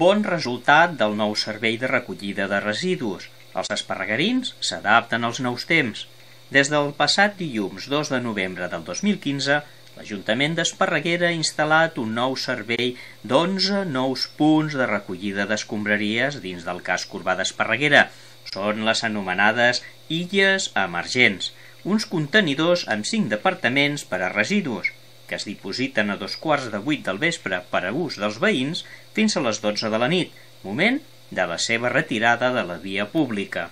bon resultat del nou servei de recollida de residus. Els esparregarins s'adapten als nous temps. Des del passat dilluns 2 de novembre del 2015, l'Ajuntament d'Esparreguera ha instal·lat un nou servei d'11 nous punts de recollida d'escombraries dins del casc urbà d'Esparreguera. Són les anomenades illes emergents, uns contenidors amb cinc departaments per a residus, que es dipositen a dos quarts de vuit del vespre per a ús dels veïns fins a les 12 de la nit, moment de la seva retirada de la via pública.